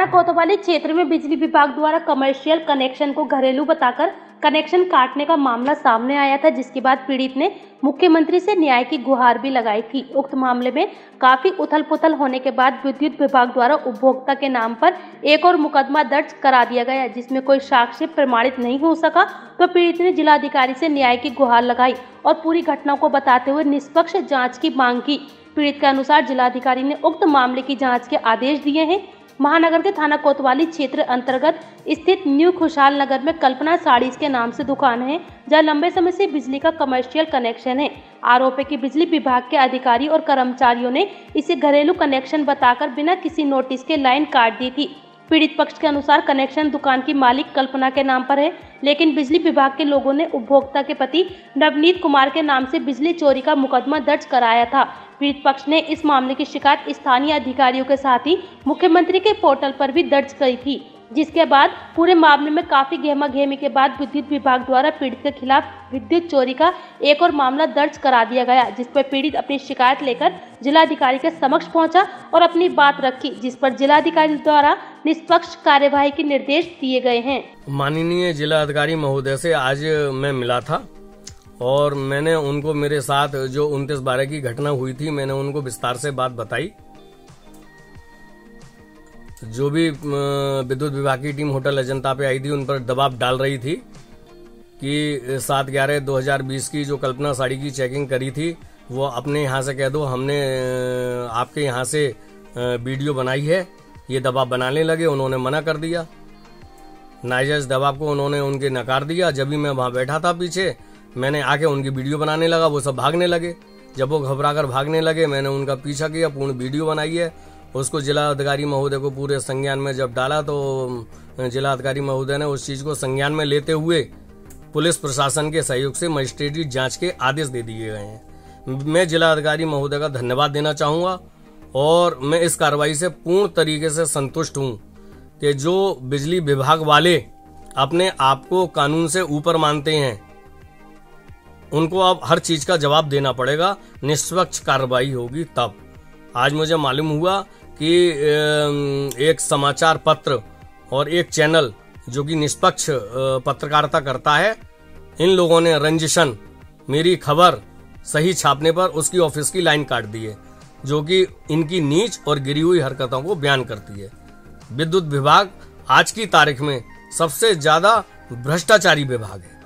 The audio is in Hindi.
थाना कोतवाली क्षेत्र में बिजली विभाग द्वारा कमर्शियल कनेक्शन को घरेलू बताकर कनेक्शन काटने का मामला सामने आया था, जिसके बाद पीड़ित ने मुख्यमंत्री से न्याय की गुहार भी लगाई थी। उक्त मामले में काफ़ी उथल पुथल होने के बाद विद्युत विभाग द्वारा उपभोक्ता के नाम पर एक और मुकदमा दर्ज करा दिया गया, जिसमें कोई साक्ष्य प्रमाणित नहीं हो सका तो पीड़ित ने जिलाधिकारी से न्याय की गुहार लगाई और पूरी घटना को बताते हुए निष्पक्ष जाँच की मांग की। पीड़ित के अनुसार जिलाधिकारी ने उक्त मामले की जाँच के आदेश दिए हैं। महानगर के थाना कोतवाली क्षेत्र अंतर्गत स्थित न्यू खुशहाल नगर में कल्पना साड़ीज के नाम से दुकान है, जहाँ लंबे समय से बिजली का कमर्शियल कनेक्शन है। आरोप है कि बिजली विभाग के अधिकारी और कर्मचारियों ने इसे घरेलू कनेक्शन बताकर बिना किसी नोटिस के लाइन काट दी थी। पीड़ित पक्ष के अनुसार कनेक्शन दुकान की मालिक कल्पना के नाम पर है, लेकिन बिजली विभाग के लोगों ने उपभोक्ता के पति नवनीत कुमार के नाम से बिजली चोरी का मुकदमा दर्ज कराया था। पीड़ित पक्ष ने इस मामले की शिकायत स्थानीय अधिकारियों के साथ ही मुख्यमंत्री के पोर्टल पर भी दर्ज करी थी, जिसके बाद पूरे मामले में काफ़ी गहमा गहमी के बाद विद्युत विभाग द्वारा पीड़ित के खिलाफ विद्युत चोरी का एक और मामला दर्ज करा दिया गया, जिस पर पीड़ित अपनी शिकायत लेकर जिलाधिकारी के समक्ष पहुँचा और अपनी बात रखी, जिस पर जिलाधिकारी द्वारा निष्पक्ष कार्यवाही के निर्देश दिए गए हैं। माननीय जिला अधिकारी महोदय से आज मैं मिला था। और मैंने उनको मेरे साथ जो उनतीस बारह की घटना हुई थी, मैंने उनको विस्तार से बात बताई। जो भी विद्युत विभाग की टीम होटल अजंता पे आई थी, उन पर दबाव डाल रही थी कि सात ग्यारह दो हज़ार बीस की जो कल्पना साड़ी की चेकिंग करी थी, वो अपने यहाँ से कह दो, हमने आपके यहाँ से वीडियो बनाई है, ये दबाव बनाने लगे, उन्होंने मना कर दिया। नाजायज दबाव को उन्होंने उनके नकार दिया, जब भी मैं वहाँ बैठा था पीछे मैंने आके उनकी वीडियो बनाने लगा, वो सब भागने लगे। जब वो घबराकर भागने लगे, मैंने उनका पीछा किया, पूर्ण वीडियो बनाई है। उसको जिला अधिकारी महोदय को पूरे संज्ञान में जब डाला तो जिला अधिकारी महोदय ने उस चीज़ को संज्ञान में लेते हुए पुलिस प्रशासन के सहयोग से मजिस्ट्रेटी जाँच के आदेश दे दिए गए हैं। मैं जिला अधिकारी महोदय का धन्यवाद देना चाहूँगा और मैं इस कार्रवाई से पूर्ण तरीके से संतुष्ट हूँ कि जो बिजली विभाग वाले अपने आप को कानून से ऊपर मानते हैं उनको अब हर चीज़ का जवाब देना पड़ेगा। निष्पक्ष कार्रवाई होगी तब। आज मुझे मालूम हुआ कि एक समाचार पत्र और एक चैनल जो कि निष्पक्ष पत्रकारिता करता है, इन लोगों ने रंजिशन, मेरी खबर, सही छापने पर उसकी ऑफ़िस की लाइन काट दी है, जो कि इनकी नीच और गिरी हुई हरकतों को बयान करती है। विद्युत विभाग आज की तारीख में सबसे ज़्यादा भ्रष्टाचारी विभाग है।